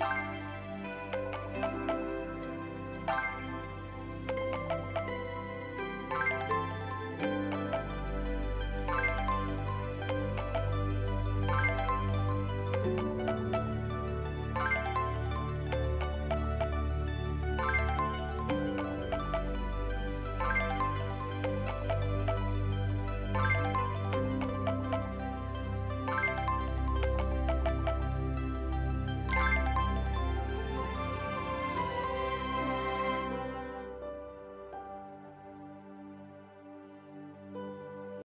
Bye.